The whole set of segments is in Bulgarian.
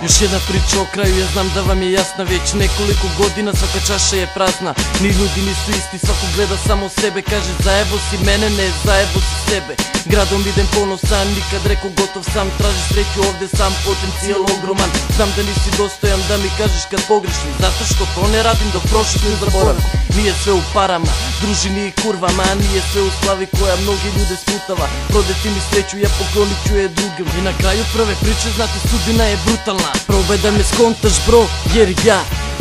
Јошена прича о крају, ја знам да вам е јасна Веќе неколико година свака чаша е празна Ни луди ни су исти, свако гледа само себе Каже заебо си мене, не заебо си себе Градом виден поносан, никад реко готов сам Тражи среќу овде сам, потенцијал огроман Знам да си достојан да ми кажеш кад погрешни Зато што то не радим до прошлото не заборавам Ние све у парама, дружи ни и курвама Ние све у слави која многи луѓе спутава Родете ми среќу, ја поклонit ќу е другим И на крају прве приче, знати судина е брутална Проведам je skontaš bro, jer ja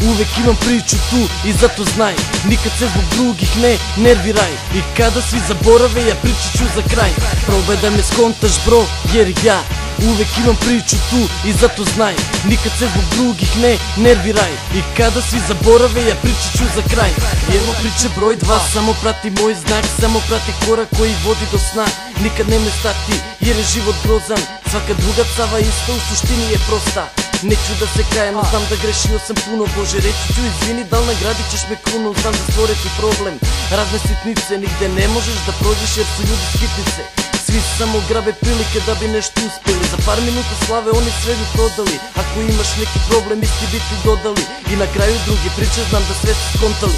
Uvek imam priču tu i zato znaj Nikad se zbog drugih ne nerviraj I kada svi zaborave ja pričat ću za kraj Probaj da me skontaš bro jer ja Uvek imam priču tu i zato znaj Nikad se zbog drugih ne nerviraj I kada svi zaborave ja pričat ću za kraj Jedno priče broj dva Samo prati moj znak Samo prati korak koji vodi do sna Nikad nemoj stati jer je život grozan Svaka druga cava ista u suštini je prosta Neću da se kajem, no znam da grešio sam puno Bože, reći ću izvini, da nagradit ćeš me krunom Znam da stvore ti problem, razne sitnice Nigde ne možeš da prođeš jer su ljudi skitnice Svi samo grabe prilike da bi nešto uspjeli Za par minuta slave oni sve bi prodali Ako imaš neki problem isti bi ti dodali I na kraju drugi priče znam da sve su skontali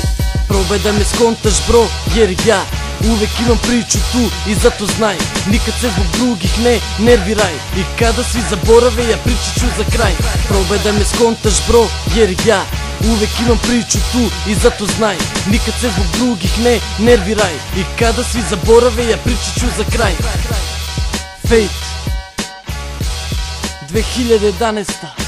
Probaj da me skontaš bro jer ja Uvek imam priču tu i zato znaj Nikad se zbog drugih ne nerviraj I kada svi zaborave ja pričat ću za kraj Probaj da me skontaš bro jer ja Увек имам причуту и зато знай Никад се због других не нервирай И када сви забораве ја прича ću за край. Фейт 2011